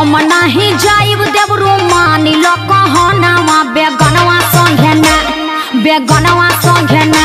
हम नहीं जाइब देवरू मानी लो कहनावा बेगनवा संगे ना बेगनवा संगे ना।